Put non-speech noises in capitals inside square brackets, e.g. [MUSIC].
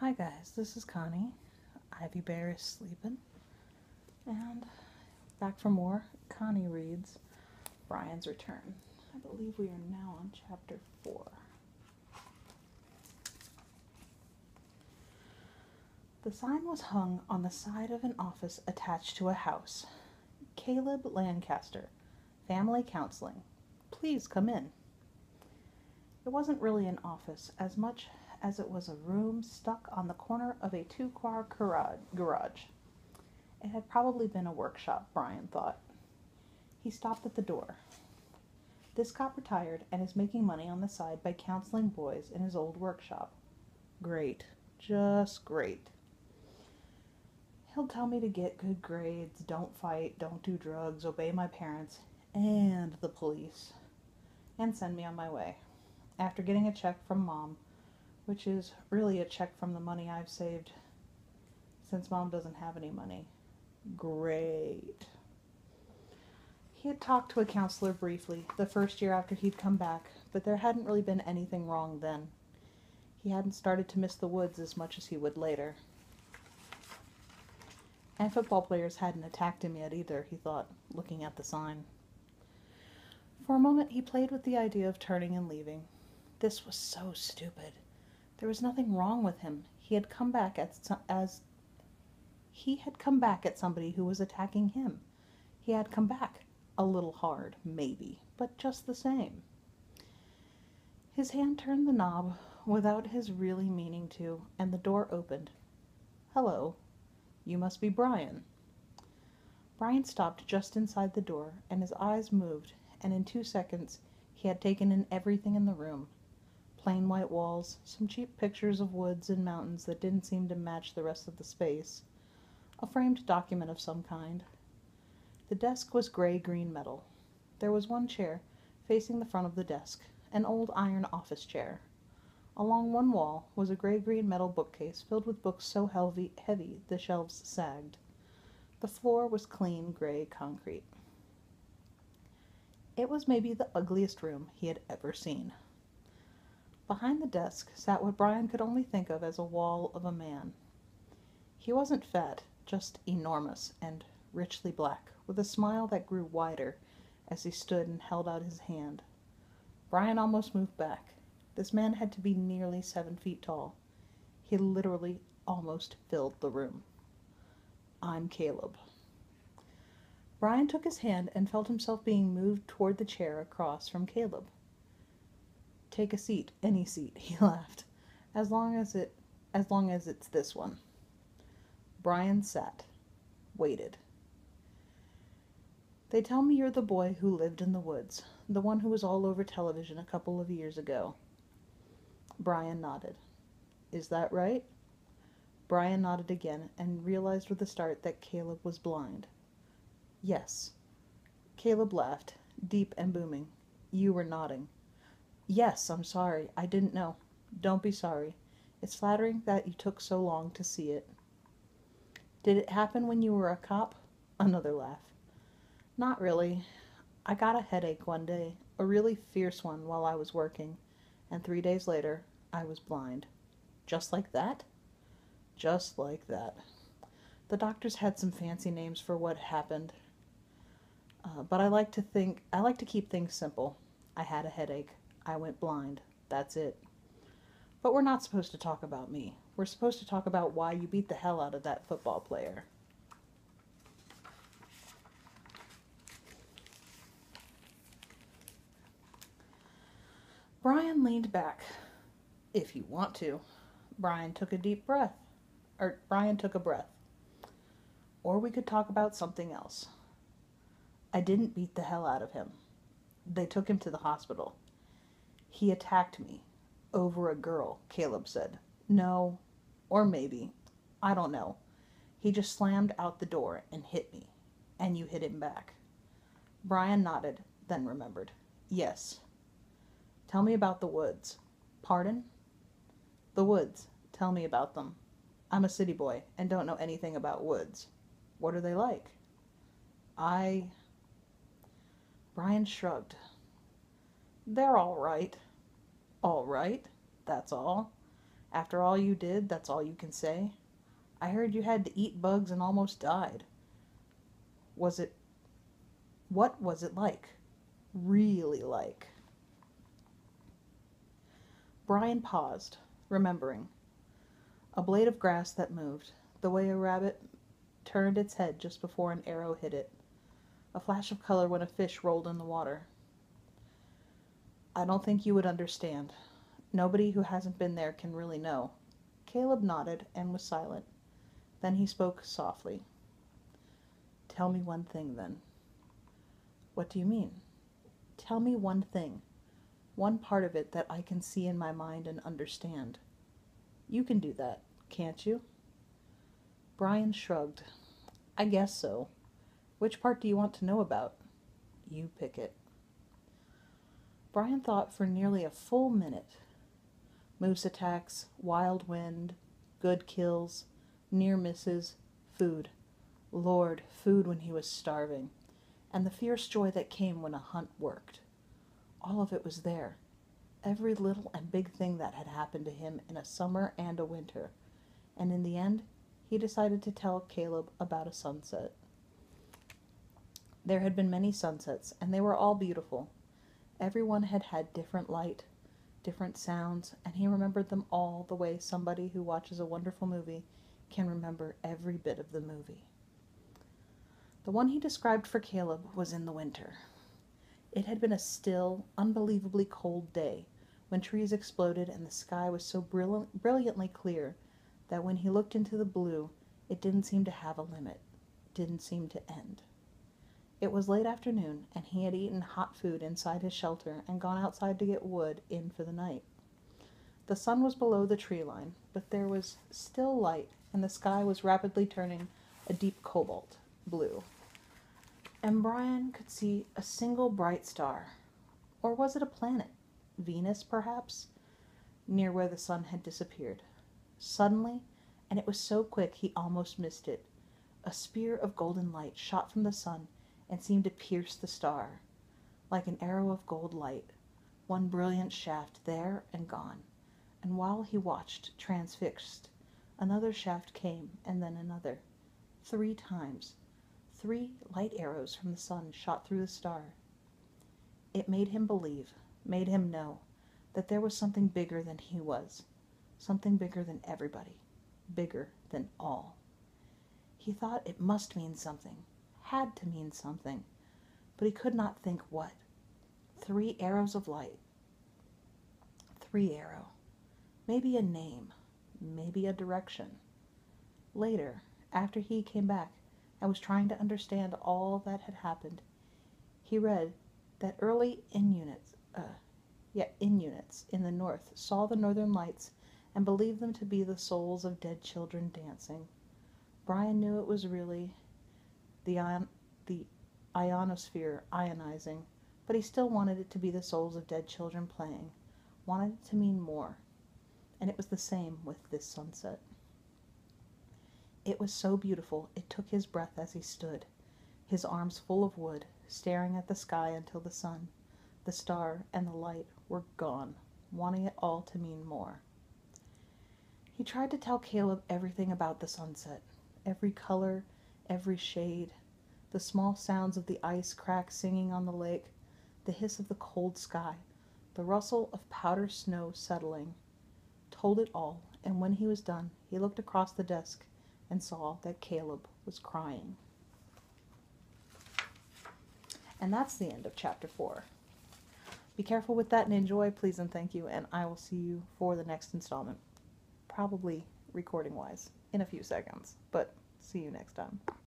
Hi guys, this is Connie. Ivy Bear is sleeping. And back for more. Connie reads Brian's Return. I believe we are now on chapter 4. The sign was hung on the side of an office attached to a house. Caleb Lancaster, Family Counseling. Please come in. It wasn't really an office as much as it was a room stuck on the corner of a two car garage. It had probably been a workshop, Brian thought. He stopped at the door. This cop retired and is making money on the side by counseling boys in his old workshop. Great. Just great. He'll tell me to get good grades, don't fight, don't do drugs, obey my parents and the police, and send me on my way. After getting a check from mom, which is really a check from the money I've saved since mom doesn't have any money. Great. He had talked to a counselor briefly the first year after he'd come back, but there hadn't really been anything wrong then. He hadn't started to miss the woods as much as he would later. And football players hadn't attacked him yet either, he thought, looking at the sign. For a moment he played with the idea of turning and leaving. This was so stupid. There was nothing wrong with him. He had come back at, as he had come back at somebody who was attacking him. He had come back a little hard, maybe, but just the same. His hand turned the knob without his really meaning to, and the door opened. Hello. You must be Brian. Brian stopped just inside the door, and his eyes moved, and in two seconds he had taken in everything in the room plain white walls, some cheap pictures of woods and mountains that didn't seem to match the rest of the space, a framed document of some kind. The desk was gray green metal. There was one chair facing the front of the desk, an old iron office chair. Along one wall was a gray green metal bookcase filled with books so heavy, heavy the shelves sagged. The floor was clean gray concrete. It was maybe the ugliest room he had ever seen. Behind the desk sat what Brian could only think of as a wall of a man. He wasn't fat, just enormous and richly black, with a smile that grew wider as he stood and held out his hand. Brian almost moved back. This man had to be nearly seven feet tall. He literally almost filled the room. I'm Caleb. Brian took his hand and felt himself being moved toward the chair across from Caleb. Take a seat, any seat, [LAUGHS] he laughed. As long as it as long as it's this one. Brian sat, waited. They tell me you're the boy who lived in the woods, the one who was all over television a couple of years ago. Brian nodded. Is that right? Brian nodded again and realized with a start that Caleb was blind. Yes. Caleb laughed, deep and booming. You were nodding. Yes, I'm sorry. I didn't know. Don't be sorry. It's flattering that you took so long to see it. Did it happen when you were a cop? Another laugh. Not really. I got a headache one day, a really fierce one while I was working, and three days later I was blind. Just like that? Just like that. The doctors had some fancy names for what happened. Uh, but I like to think, I like to keep things simple. I had a headache. I went blind. That's it. But we're not supposed to talk about me. We're supposed to talk about why you beat the hell out of that football player. Brian leaned back. If you want to. Brian took a deep breath. Or Brian took a breath. Or we could talk about something else. I didn't beat the hell out of him. They took him to the hospital. He attacked me over a girl, Caleb said. No, or maybe. I don't know. He just slammed out the door and hit me. And you hit him back. Brian nodded, then remembered. Yes. Tell me about the woods. Pardon? The woods. Tell me about them. I'm a city boy and don't know anything about woods. What are they like? I. Brian shrugged. They're all right. All right, that's all. After all you did, that's all you can say? I heard you had to eat bugs and almost died. Was it. What was it like? Really like? Brian paused, remembering. A blade of grass that moved, the way a rabbit turned its head just before an arrow hit it. A flash of color when a fish rolled in the water. I don't think you would understand. Nobody who hasn't been there can really know. Caleb nodded and was silent. Then he spoke softly. Tell me one thing, then. What do you mean? Tell me one thing one part of it that I can see in my mind and understand. You can do that, can't you? Brian shrugged. I guess so. Which part do you want to know about? You pick it. Brian thought for nearly a full minute. Moose attacks, wild wind, good kills, near misses, food. Lord, food when he was starving, and the fierce joy that came when a hunt worked all of it was there. Every little and big thing that had happened to him in a summer and a winter. And in the end, he decided to tell Caleb about a sunset. There had been many sunsets, and they were all beautiful. Everyone had had different light, different sounds, and he remembered them all the way somebody who watches a wonderful movie can remember every bit of the movie. The one he described for Caleb was in the winter. It had been a still, unbelievably cold day when trees exploded and the sky was so brilliantly clear that when he looked into the blue it didn't seem to have a limit, didn't seem to end. It was late afternoon, and he had eaten hot food inside his shelter and gone outside to get wood in for the night. The sun was below the tree line, but there was still light, and the sky was rapidly turning a deep cobalt blue and Brian could see a single bright star. Or was it a planet? Venus, perhaps? Near where the sun had disappeared. Suddenly, and it was so quick he almost missed it, a spear of golden light shot from the sun and seemed to pierce the star. Like an arrow of gold light, one brilliant shaft there and gone. And while he watched, transfixed, another shaft came, and then another. Three times Three light arrows from the sun shot through the star. It made him believe, made him know, that there was something bigger than he was, something bigger than everybody, bigger than all. He thought it must mean something, had to mean something, but he could not think what. Three arrows of light. Three arrow. Maybe a name, maybe a direction. Later, after he came back, and was trying to understand all that had happened. He read that early Inuits, uh, yeah, Inuits in the north saw the northern lights and believed them to be the souls of dead children dancing. Brian knew it was really the, ion, the ionosphere ionizing, but he still wanted it to be the souls of dead children playing, wanted it to mean more. And it was the same with this sunset. It was so beautiful it took his breath as he stood, his arms full of wood, staring at the sky until the sun, the star, and the light were gone, wanting it all to mean more. He tried to tell Caleb everything about the sunset, every color, every shade, the small sounds of the ice cracks singing on the lake, the hiss of the cold sky, the rustle of powder snow settling. Told it all, and when he was done, he looked across the desk and saw that Caleb was crying. And that's the end of chapter 4. Be careful with that and enjoy, please and thank you, and I will see you for the next installment. Probably recording wise in a few seconds, but see you next time.